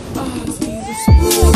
Oh,